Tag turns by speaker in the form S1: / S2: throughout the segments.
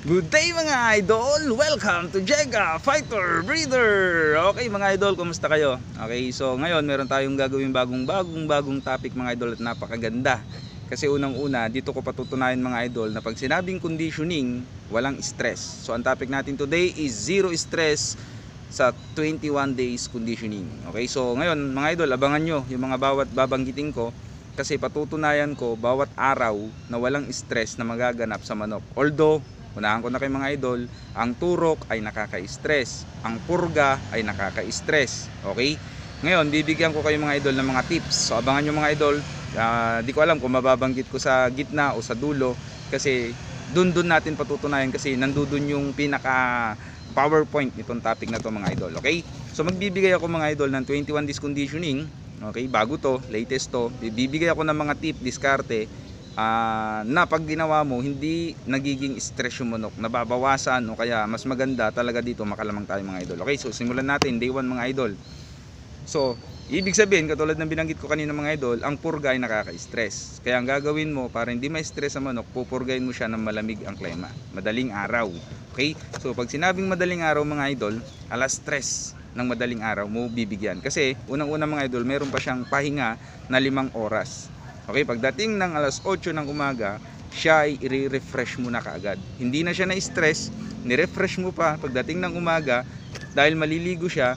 S1: Good day mga idol! Welcome to Jega Fighter Breeder! Okay mga idol, kumusta kayo? Okay, so ngayon meron tayong gagawin bagong bagong bagong topic mga idol at napakaganda. Kasi unang una, dito ko patutunayan mga idol na pag sinabing conditioning, walang stress. So ang topic natin today is zero stress sa 21 days conditioning. Okay, so ngayon mga idol, abangan nyo yung mga bawat babanggitin ko kasi patutunayan ko bawat araw na walang stress na magaganap sa manok. Although, unahan ko na kay mga idol, ang turok ay nakaka-stress, ang purga ay nakaka-stress. Okay? Ngayon, bibigyan ko kayo mga idol ng mga tips. So abangan nyo mga idol, Ah, di ko alam kung mababanggit ko sa gitna o sa dulo kasi dun dun natin patutunayan kasi nandudun yung pinaka PowerPoint nitong topic na to mga idol. Okay? So magbibigay ako mga idol ng 21 days conditioning. Okay, bago to, latest to. Bibigay ako ng mga tip, diskarte ah, na pag ginawa mo, hindi nagiging stress yung manok, nababawasan o kaya mas maganda talaga dito makalamang tayo mga idol. Okay, so simulan natin, day 1 mga idol. So, ibig sabihin, katulad ng binanggit ko kanina mga idol, ang purga ay nakaka-stress. Kaya ang gagawin mo, para hindi ma-stress ang manok, pupurgayin mo siya ng malamig ang klima. Madaling araw. Okay? So, pag sinabing madaling araw mga idol, alas stress ng madaling araw mo bibigyan. Kasi, unang-una mga idol, meron pa siyang pahinga na limang oras. Okay? Pagdating ng alas 8 ng umaga, siya ay i-refresh mo na kaagad. Hindi na siya na-stress, ni-refresh mo pa pagdating ng umaga, dahil maliligo siya,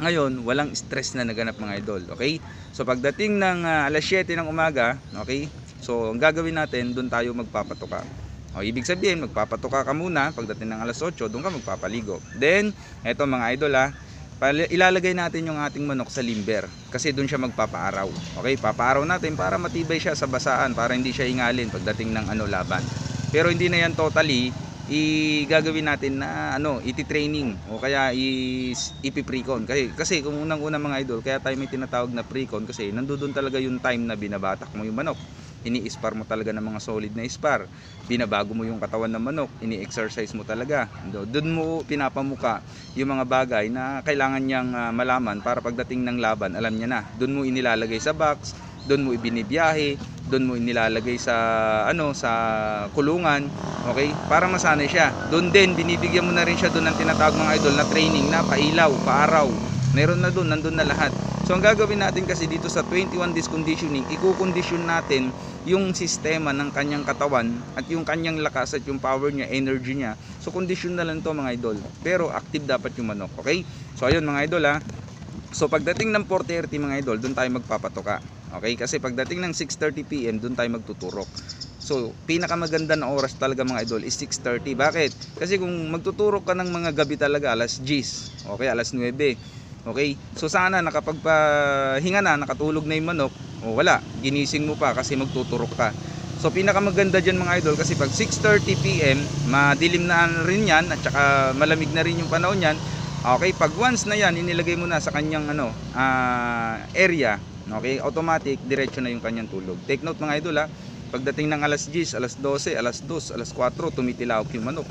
S1: ngayon, walang stress na naganap mga idol. Okay? So pagdating ng ah, alas 7 ng umaga, okay? So ang gagawin natin, doon tayo magpapatuka. O, ibig sabihin, magpapatuka ka muna. Pagdating ng alas 8, doon ka magpapaligo. Then, eto mga idol ha, pali- ilalagay natin yung ating manok sa limber. Kasi doon siya magpapaaraw. Okay? Papaaraw natin para matibay siya sa basaan, para hindi siya ingalin pagdating ng ano laban. Pero hindi na yan totally i-gagawin natin na ano, iti-training o kaya ipi-precon kasi kasi kung unang-una mga idol, kaya tayo may tinatawag na precon kasi nandoon talaga yung time na binabatak mo yung manok. Ini-spar mo talaga ng mga solid na spar. Binabago mo yung katawan ng manok, ini-exercise mo talaga. Do- Doon mo pinapamuka yung mga bagay na kailangan niyang ah, malaman para pagdating ng laban, alam niya na. Doon mo inilalagay sa box, doon mo ibinibiyahe, doon mo inilalagay sa ano sa kulungan, okay? Para masanay siya. Doon din binibigyan mo na rin siya doon ng tinatawag mga idol na training na pailaw, paaraw. Meron na doon, nandun na lahat. So ang gagawin natin kasi dito sa 21 days conditioning, iko-condition natin yung sistema ng kanyang katawan at yung kanyang lakas at yung power niya, energy niya. So condition na lang to mga idol. Pero active dapat yung manok, okay? So ayun mga idol ha. So pagdating ng 4:30 mga idol, doon tayo magpapatoka. Okay? Kasi pagdating ng 6:30 PM, doon tayo magtuturok. So, pinakamaganda na oras talaga mga idol is 6:30. Bakit? Kasi kung magtuturok ka ng mga gabi talaga alas 10, okay, alas 9. Okay? So sana nakapagpahinga na, nakatulog na yung manok, o wala, ginising mo pa kasi magtuturok ka. So pinakamaganda diyan mga idol kasi pag 6:30 PM, madilim na rin 'yan at saka malamig na rin yung panahon niyan. Okay, pag once na 'yan inilagay mo na sa kanyang ano, ah, area, okay, automatic diretso na yung kanyang tulog. Take note mga idol ha, pagdating ng alas 10, alas 12, alas 2, alas 4, tumitilawak yung manok.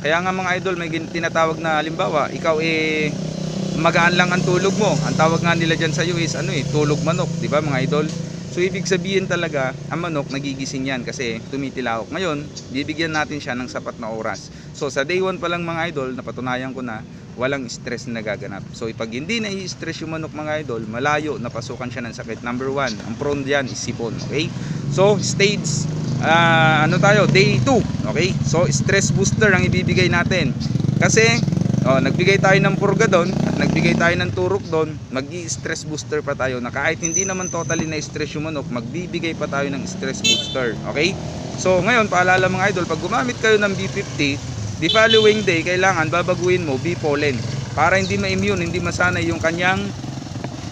S1: Kaya nga mga idol, may tinatawag na halimbawa, ikaw eh magaan lang ang tulog mo. Ang tawag nga nila diyan sa iyo is ano eh, tulog manok, 'di ba mga idol? So ibig sabihin talaga, ang manok nagigising yan kasi tumitilawak. Ngayon, bibigyan natin siya ng sapat na oras. So sa day 1 pa lang mga idol, napatunayan ko na walang stress na nagaganap. So pag hindi na i-stress yung manok mga idol, malayo napasukan siya ng sakit. Number 1, ang prone diyan is sipon, okay? So stage ah, ano tayo, day 2, okay? So stress booster ang ibibigay natin. Kasi Oh, nagbigay tayo ng purga doon at nagbigay tayo ng turok doon, magi-stress booster pa tayo na kahit hindi naman totally na stress yung manok, magbibigay pa tayo ng stress booster. Okay? So, ngayon, paalala mga idol, pag gumamit kayo ng B50, the following day, kailangan babaguhin mo B-pollen para hindi ma-immune, hindi masanay yung kanyang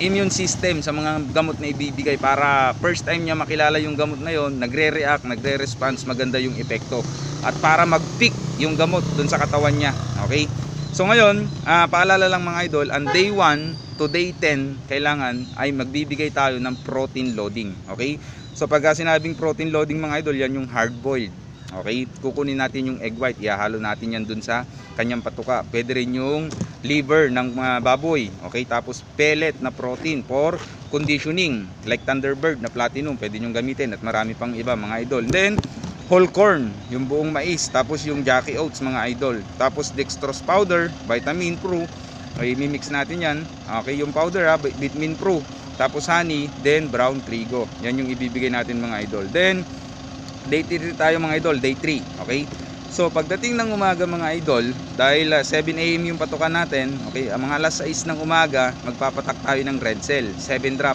S1: immune system sa mga gamot na ibibigay para first time niya makilala yung gamot na yon nagre-react, nagre-response, maganda yung epekto at para mag-pick yung gamot dun sa katawan niya okay so ngayon, ah, paalala lang mga idol ang day 1 to day 10 kailangan ay magbibigay tayo ng protein loading okay so pagka sinabing protein loading mga idol yan yung hard boiled Okay, kukunin natin yung egg white, ihahalo natin yan dun sa kanyang patuka. Pwede rin yung liver ng mga baboy. Okay, tapos pellet na protein for conditioning like Thunderbird na platinum, pwede nyo gamitin at marami pang iba mga idol. Then, whole corn, yung buong mais, tapos yung Jackie Oats mga idol. Tapos dextrose powder, vitamin pro, ay mimix natin yan. Okay, yung powder ha, vitamin pro. Tapos honey, then brown trigo. Yan yung ibibigay natin mga idol. Then, day 3 tayo mga idol, day 3. Okay? So, pagdating ng umaga mga idol, dahil ah, 7 a.m. yung patukan natin, okay, ang mga alas 6 ng umaga, magpapatak tayo ng red cell, 7 drop,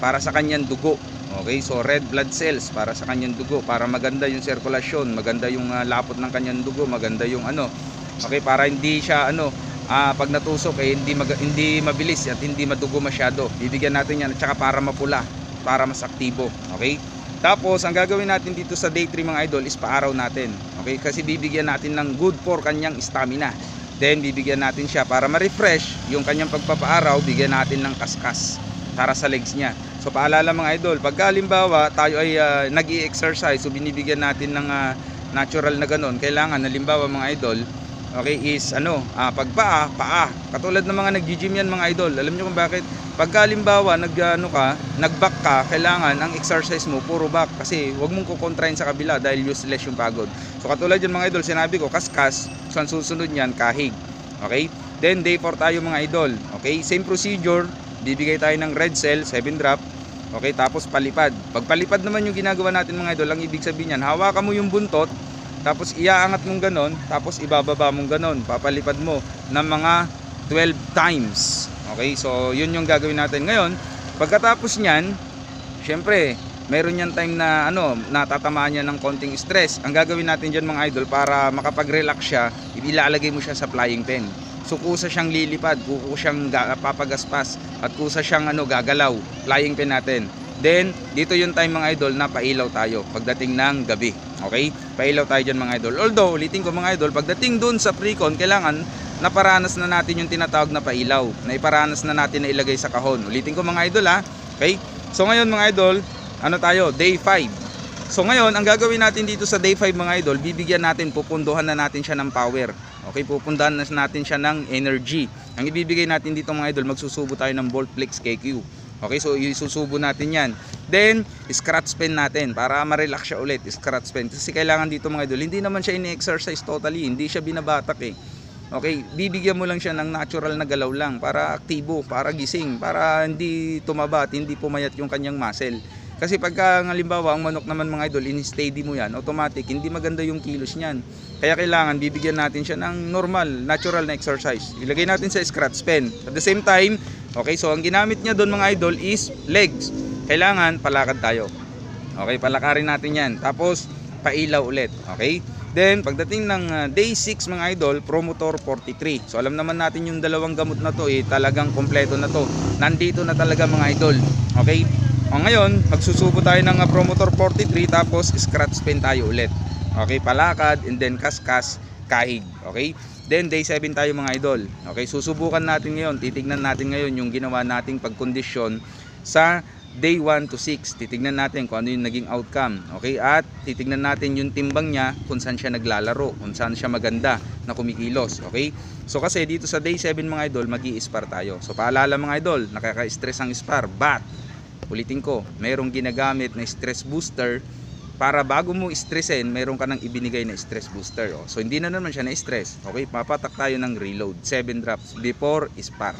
S1: para sa kanyang dugo. Okay, so red blood cells para sa kanyang dugo, para maganda yung sirkulasyon, maganda yung ah, lapot ng kanyang dugo, maganda yung ano, okay, para hindi siya ano, ah, pag natusok eh hindi mag- hindi mabilis at hindi madugo masyado. Bibigyan natin yan at saka para mapula, para mas aktibo. Okay? Tapos ang gagawin natin dito sa day 3 mga idol is paaraw natin. Okay? Kasi bibigyan natin ng good for kanyang stamina. Then bibigyan natin siya para ma-refresh yung kanyang pagpapaaraw, bigyan natin ng kaskas para sa legs niya. So paalala mga idol, pag halimbawa tayo ay ah, nag-i-exercise, so binibigyan natin ng ah, natural na ganon, kailangan halimbawa mga idol, okay, is ano, ah, pagpaa, paa. Katulad ng mga nag-gym yan mga idol. Alam niyo kung bakit? Pag halimbawa nag ano ka, nag-back ka, kailangan ang exercise mo puro back kasi wag mong kukontrain sa kabila dahil useless yung pagod. So katulad yan mga idol, sinabi ko kaskas, so ang susunod niyan kahig. Okay? Then day 4 tayo mga idol. Okay? Same procedure, bibigay tayo ng red cell, 7 drop. Okay, tapos palipad. Pag palipad naman yung ginagawa natin mga idol, ang ibig sabihin niyan, hawakan mo yung buntot, tapos iaangat mong ganon, tapos ibababa mong ganon. Papalipad mo ng mga 12 times. Okay, so yun yung gagawin natin ngayon. Pagkatapos niyan, syempre, meron yan time na ano, natatamaan niya ng konting stress. Ang gagawin natin diyan mga idol para makapag-relax siya, ilalagay mo siya sa flying pen. So kusa siyang lilipad, kusa siyang ga- papagaspas at kusa siyang ano gagalaw, flying pen natin. Then dito yung time mga idol na pailaw tayo pagdating ng gabi. Okay? Pailaw tayo diyan mga idol. Although ulitin ko mga idol, pagdating doon sa pre-con kailangan naparanas na natin yung tinatawag na pailaw. Na iparanas na natin na ilagay sa kahon. Ulitin ko mga idol ha. Okay? So ngayon mga idol, ano tayo? Day 5. So ngayon, ang gagawin natin dito sa day 5 mga idol, bibigyan natin, pupunduhan na natin siya ng power. Okay, pupundahan na natin siya ng energy. Ang ibibigay natin dito mga idol, magsusubo tayo ng Voltplex KQ. Okay, so isusubo natin yan. Then, scratch pen natin para ma-relax siya ulit. Scratch pen. Kasi kailangan dito mga idol, hindi naman siya ini-exercise totally. Hindi siya binabatak eh. Okay, bibigyan mo lang siya ng natural na galaw lang para aktibo, para gising, para hindi tumaba at hindi pumayat yung kanyang muscle. Kasi pagka halimbawa ang manok naman mga idol, in-steady mo yan, automatic, hindi maganda yung kilos niyan. Kaya kailangan bibigyan natin siya ng normal, natural na exercise. Ilagay natin sa scratch pen. At the same time, okay, so ang ginamit niya doon mga idol is legs. Kailangan palakad tayo. Okay, palakarin natin yan. Tapos, pailaw ulit. Okay? Then, pagdating ng uh, day 6 mga idol, Promotor 43. So, alam naman natin yung dalawang gamot na to, eh, talagang kompleto na to. Nandito na talaga mga idol. Okay? O ngayon, magsusubo tayo ng uh, Promotor 43, tapos scratch pen tayo ulit. Okay, palakad, and then kaskas, kahig. Okay? Then, day 7 tayo mga idol. Okay, susubukan natin ngayon, titignan natin ngayon yung ginawa nating pagkondisyon sa day 1 to 6. Titignan natin kung ano yung naging outcome. Okay? At titignan natin yung timbang niya kung saan siya naglalaro, kung saan siya maganda na kumikilos. Okay? So kasi dito sa day 7 mga idol, mag spar tayo. So paalala mga idol, nakaka-stress ang spar. But, ulitin ko, merong ginagamit na stress booster para bago mo stressin, meron ka nang ibinigay na stress booster. Oh. So hindi na naman siya na-stress. Okay, papatak tayo ng reload. 7 drops before spar.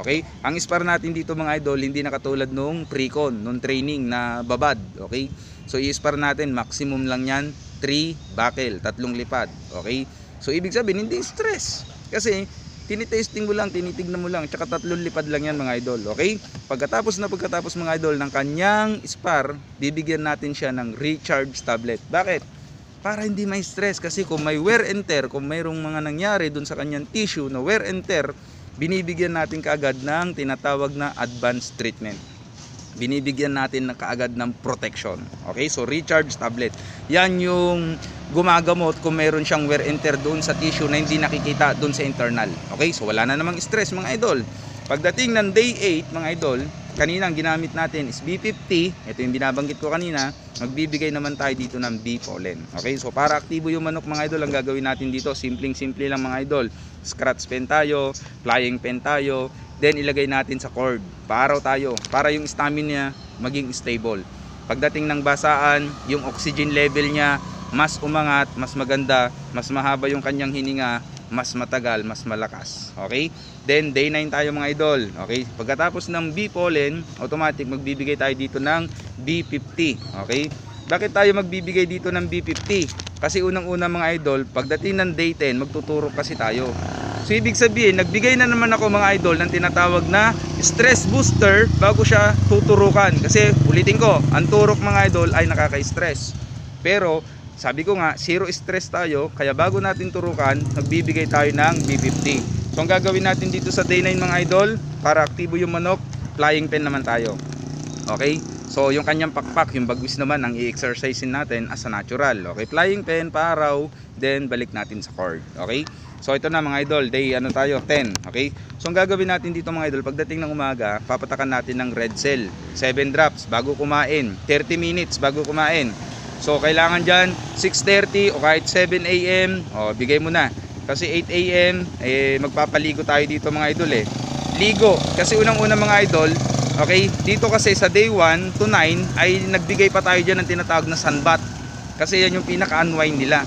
S1: Okay? Ang spar natin dito mga idol, hindi na katulad nung pre-con, nung training na babad. Okay? So i-spar natin, maximum lang yan, 3 buckle, tatlong lipad. Okay? So ibig sabihin, hindi stress. Kasi tinitesting mo lang, tinitignan mo lang, tsaka tatlong lipad lang yan mga idol, okay? Pagkatapos na pagkatapos mga idol ng kanyang spar, bibigyan natin siya ng recharge tablet. Bakit? Para hindi may stress kasi kung may wear and tear, kung mayroong mga nangyari dun sa kanyang tissue na wear and tear, binibigyan natin kaagad ng tinatawag na advanced treatment binibigyan natin na kaagad ng protection. Okay? So recharge tablet. Yan yung gumagamot kung meron siyang wear and tear doon sa tissue na hindi nakikita doon sa internal. Okay? So wala na namang stress mga idol. Pagdating ng day 8 mga idol, kanina ang ginamit natin is B50. Ito yung binabanggit ko kanina. Magbibigay naman tayo dito ng B pollen. Okay? So para aktibo yung manok mga idol, ang gagawin natin dito, simpleng-simple lang mga idol. Scratch pen tayo, flying pen tayo, then ilagay natin sa cord. Paaraw tayo para yung stamina niya maging stable. Pagdating ng basaan, yung oxygen level niya mas umangat, mas maganda, mas mahaba yung kanyang hininga, mas matagal, mas malakas. Okay? Then day 9 tayo mga idol. Okay? Pagkatapos ng B pollen, automatic magbibigay tayo dito ng B50. Okay? Bakit tayo magbibigay dito ng B50? Kasi unang-una mga idol, pagdating ng day 10, magtuturok kasi tayo. So ibig sabihin, nagbigay na naman ako mga idol ng tinatawag na stress booster bago siya tuturukan. Kasi ulitin ko, ang turok mga idol ay nakaka-stress. Pero sabi ko nga, zero stress tayo, kaya bago natin turukan, nagbibigay tayo ng B50. So ang gagawin natin dito sa day 9 mga idol, para aktibo yung manok, flying pen naman tayo. Okay? So yung kanyang pakpak, yung bagwis naman ang i-exercisein natin as a natural. Okay? Flying pen, paaraw, then balik natin sa cord. Okay? So ito na mga idol, day ano tayo, 10. Okay? So ang gagawin natin dito mga idol, pagdating ng umaga, papatakan natin ng red cell. 7 drops bago kumain. 30 minutes bago kumain. So kailangan dyan 6.30 o kahit 7 a.m. O bigay mo na. Kasi 8 a.m. eh magpapaligo tayo dito mga idol eh. Ligo. Kasi unang-una mga idol, okay, dito kasi sa day 1 to 9 ay nagbigay pa tayo dyan ng tinatawag na sunbat. Kasi yan yung pinaka-unwind nila.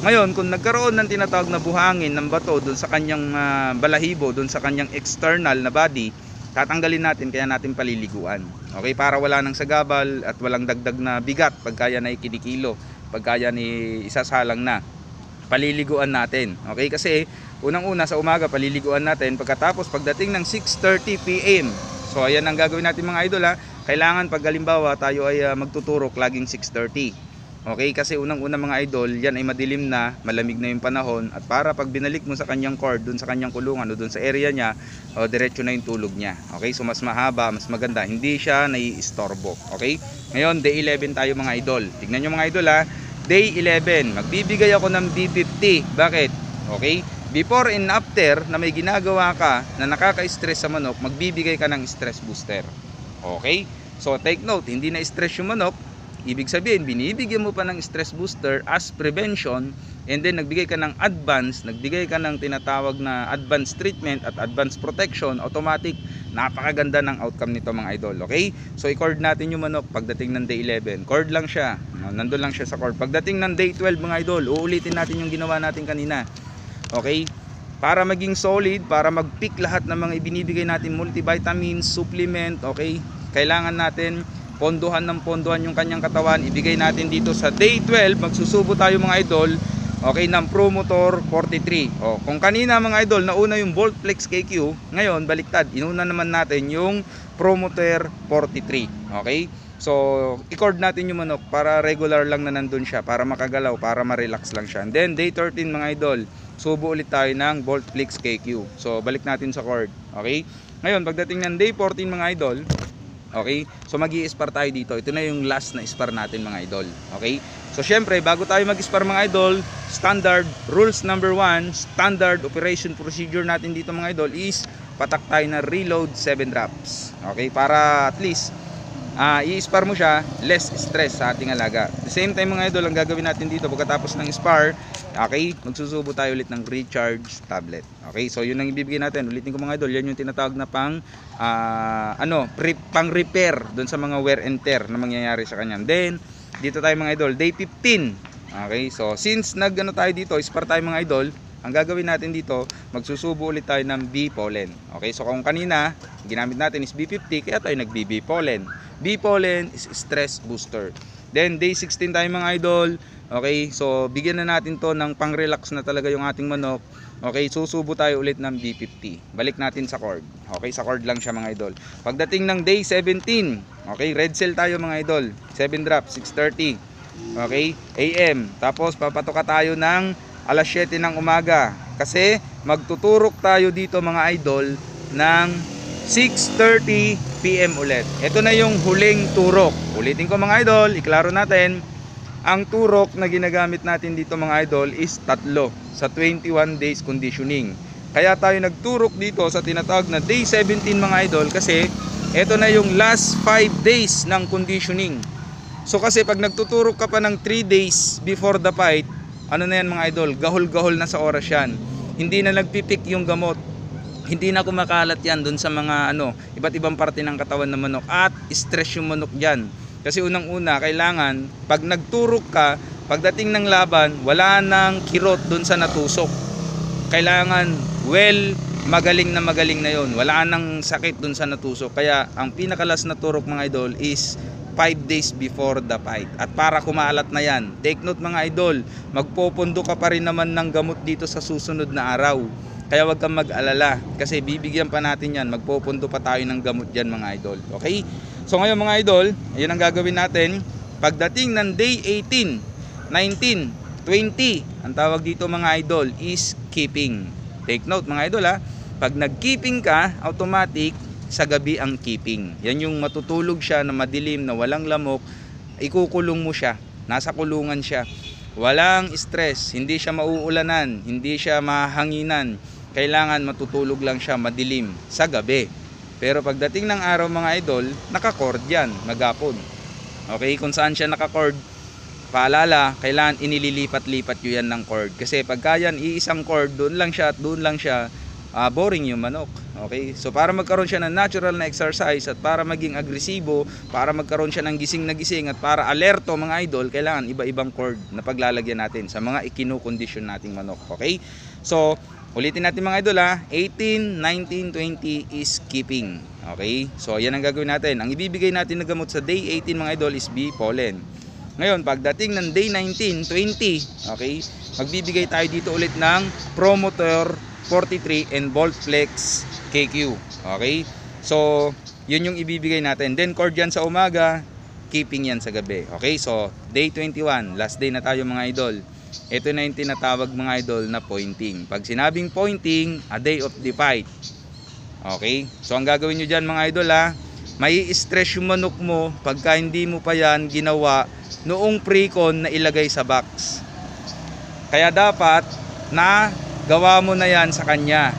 S1: Ngayon, kung nagkaroon ng tinatawag na buhangin ng bato doon sa kanyang ah, balahibo, doon sa kanyang external na body, tatanggalin natin kaya natin paliliguan. Okay, para wala nang sagabal at walang dagdag na bigat pagkaya na ikinikilo, pagkaya ni isasalang na. Paliliguan natin. Okay, kasi unang-una sa umaga paliliguan natin pagkatapos pagdating ng 6:30 PM. So ayan ang gagawin natin mga idol ha. Kailangan pag halimbawa tayo ay ah, magtuturok laging 6:30. Okay, kasi unang-una mga idol, yan ay madilim na, malamig na yung panahon at para pag binalik mo sa kanyang cord, dun sa kanyang kulungan o dun sa area niya, o diretso na yung tulog niya. Okay, so mas mahaba, mas maganda, hindi siya naiistorbo. Okay, ngayon day 11 tayo mga idol. Tignan nyo mga idol ha, day 11, magbibigay ako ng B50. Bakit? Okay, before and after na may ginagawa ka na nakaka-stress sa manok, magbibigay ka ng stress booster. Okay, so take note, hindi na stress yung manok, Ibig sabihin, binibigyan mo pa ng stress booster as prevention and then nagbigay ka ng advance, nagbigay ka ng tinatawag na advanced treatment at advanced protection, automatic, napakaganda ng outcome nito mga idol. Okay? So i-cord natin yung manok pagdating ng day 11. Cord lang siya. Nandun lang siya sa cord. Pagdating ng day 12 mga idol, uulitin natin yung ginawa natin kanina. Okay? Para maging solid, para mag-pick lahat ng mga ibinibigay natin multivitamins, supplement, okay? Kailangan natin ponduhan ng ponduhan yung kanyang katawan. Ibigay natin dito sa day 12, magsusubo tayo mga idol, okay, ng Promotor 43. O, kung kanina mga idol, nauna yung Voltplex KQ, ngayon baliktad, inuna naman natin yung Promoter 43. Okay? So, i-cord natin yung manok para regular lang na nandun siya, para makagalaw, para ma-relax lang siya. And then, day 13 mga idol, subo ulit tayo ng Voltplex KQ. So, balik natin sa cord. Okay? Ngayon, pagdating ng day 14 mga idol, Okay? So mag spar tayo dito. Ito na yung last na spar natin mga idol. Okay? So syempre, bago tayo mag-spar mga idol, standard rules number 1, standard operation procedure natin dito mga idol is patak tayo na reload 7 drops. Okay? Para at least ah i-spar mo siya, less stress sa ating alaga. The same time mga idol, ang gagawin natin dito pagkatapos ng spar, okay, magsusubo tayo ulit ng recharge tablet. Okay, so yun ang ibibigay natin. Ulitin ko mga idol, yan yung tinatawag na pang ah, ano, pre, pang repair doon sa mga wear and tear na mangyayari sa kanya. Then, dito tayo mga idol, day 15. Okay, so since nag ano tayo dito, spar tayo mga idol, ang gagawin natin dito, magsusubo ulit tayo ng B pollen. Okay, so kung kanina, ginamit natin is B50, kaya tayo nag B pollen. B pollen is stress booster. Then day 16 tayo mga idol. Okay, so bigyan na natin to ng pang-relax na talaga yung ating manok. Okay, susubo tayo ulit ng B50. Balik natin sa cord. Okay, sa cord lang siya mga idol. Pagdating ng day 17, okay, red cell tayo mga idol. 7 drop, 6.30. Okay, AM. Tapos papatoka tayo ng alas 7 ng umaga. Kasi magtuturok tayo dito mga idol ng 6.30 PM ulit. Ito na yung huling turok. Ulitin ko mga idol, iklaro natin. Ang turok na ginagamit natin dito mga idol is tatlo sa 21 days conditioning. Kaya tayo nagturok dito sa tinatawag na day 17 mga idol kasi ito na yung last 5 days ng conditioning. So kasi pag nagtuturok ka pa ng 3 days before the fight, ano na yan mga idol, gahol-gahol na sa oras yan. Hindi na nagpipik yung gamot hindi na kumakalat yan dun sa mga ano, iba't ibang parte ng katawan ng manok at stress yung manok dyan. Kasi unang-una, kailangan pag nagturok ka, pagdating ng laban, wala nang kirot dun sa natusok. Kailangan well magaling na magaling na yon. Wala nang sakit dun sa natusok. Kaya ang pinakalas na turok mga idol is 5 days before the fight. At para kumalat na yan, take note mga idol, magpopondo ka pa rin naman ng gamot dito sa susunod na araw. Kaya wag kang mag-alala kasi bibigyan pa natin yan, magpopondo pa tayo ng gamot dyan mga idol. Okay? So ngayon mga idol, ayun ang gagawin natin. Pagdating ng day 18, 19, 20, ang tawag dito mga idol is keeping. Take note mga idol ha. Pag nag-keeping ka, automatic sa gabi ang keeping. Yan yung matutulog siya na madilim, na walang lamok, ikukulong mo siya. Nasa kulungan siya. Walang stress, hindi siya mauulanan, hindi siya mahanginan. Kailangan matutulog lang siya madilim sa gabi. Pero pagdating ng araw mga idol, naka-cord yan, magapon. Okay, kung saan siya naka-cord, paalala, kailangan inililipat-lipat yun yan ng cord. Kasi pagka yan, iisang cord, doon lang siya at doon lang siya, ah, boring yung manok. Okay? So para magkaroon siya ng natural na exercise at para maging agresibo, para magkaroon siya ng gising na gising at para alerto mga idol, kailangan iba-ibang cord na paglalagyan natin sa mga ikinukondisyon nating manok. Okay? So, ulitin natin mga idol ha, 18, 19, 20 is keeping. Okay? So, yan ang gagawin natin. Ang ibibigay natin na gamot sa day 18 mga idol is bee pollen. Ngayon, pagdating ng day 19, 20, okay, magbibigay tayo dito ulit ng Promotor 43 and Bolt Flex KQ. Okay? So, yun yung ibibigay natin. Then, cord yan sa umaga, keeping yan sa gabi. Okay? So, day 21, last day na tayo mga idol. Ito na yung tinatawag mga idol na pointing. Pag sinabing pointing, a day of the fight. Okay? So, ang gagawin nyo dyan mga idol ha, may stress yung manok mo pagka hindi mo pa yan ginawa noong pre-con na ilagay sa box. Kaya dapat na gawa mo na yan sa kanya.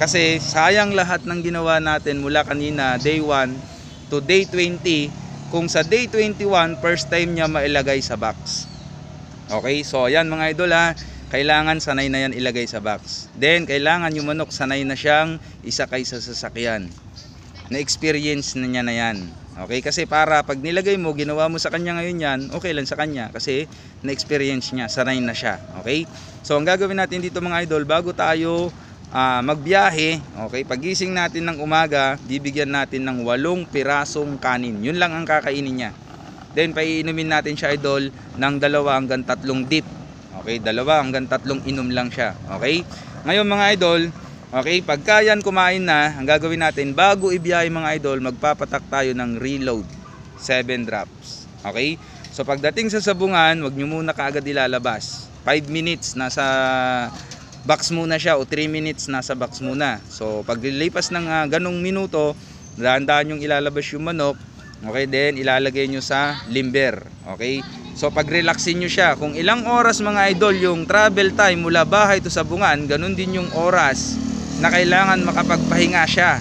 S1: Kasi sayang lahat ng ginawa natin mula kanina day 1 to day 20 kung sa day 21 first time niya mailagay sa box. Okay, so ayan mga idol ha, kailangan sanay na yan ilagay sa box. Then kailangan yung manok sanay na siyang isakay sa sasakyan. Na-experience na niya na yan. Okay, kasi para pag nilagay mo, ginawa mo sa kanya ngayon yan, okay lang sa kanya kasi na-experience niya, sanay na siya. Okay? So ang gagawin natin dito mga idol, bago tayo ah, magbiyahe, okay, pagising natin ng umaga, bibigyan natin ng walong pirasong kanin. Yun lang ang kakainin niya. Then paiinumin natin siya idol ng dalawa hanggang tatlong dip. Okay, dalawa hanggang tatlong inom lang siya. Okay? Ngayon mga idol, okay, pagka yan kumain na, ang gagawin natin, bago ibiyahe mga idol, magpapatak tayo ng reload. 7 drops. Okay? So pagdating sa sabungan, wag nyo muna kaagad ilalabas. 5 minutes nasa box muna siya o 3 minutes nasa box muna. So paglilipas ng ah, ganong minuto, dahan-dahan yung ilalabas yung manok. Okay, then ilalagay nyo sa limber. Okay? So pag-relaxin nyo siya, kung ilang oras mga idol yung travel time mula bahay to sa bungan, ganun din yung oras na kailangan makapagpahinga siya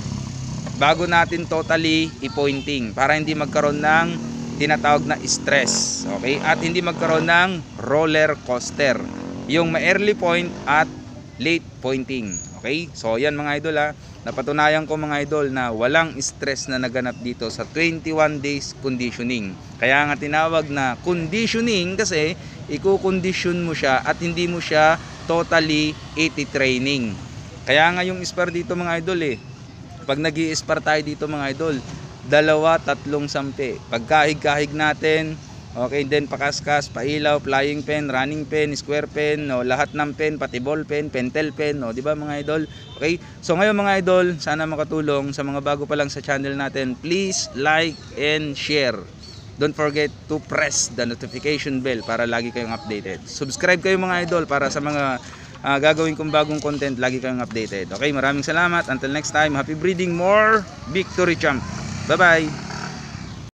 S1: bago natin totally i-pointing para hindi magkaroon ng tinatawag na stress. Okay? At hindi magkaroon ng roller coaster. Yung ma-early point at late pointing. Okay? So yan mga idol ha. Napatunayan ko mga idol na walang stress na naganap dito sa 21 days conditioning. Kaya nga tinawag na conditioning kasi iko-condition mo siya at hindi mo siya totally 80 training. Kaya nga yung spar dito mga idol eh. Pag nag spar tayo dito mga idol, dalawa, tatlong sampi. Pagkahig-kahig natin, Okay, then pakaskas, pailaw, flying pen, running pen, square pen, no, lahat ng pen, pati ball pen, pentel pen, no, 'di ba mga idol? Okay? So ngayon mga idol, sana makatulong sa mga bago pa lang sa channel natin. Please like and share. Don't forget to press the notification bell para lagi kayong updated. Subscribe kayo mga idol para sa mga ah, gagawin kong bagong content, lagi kayong updated. Okay, maraming salamat. Until next time, happy breeding more. Victory champ. Bye-bye.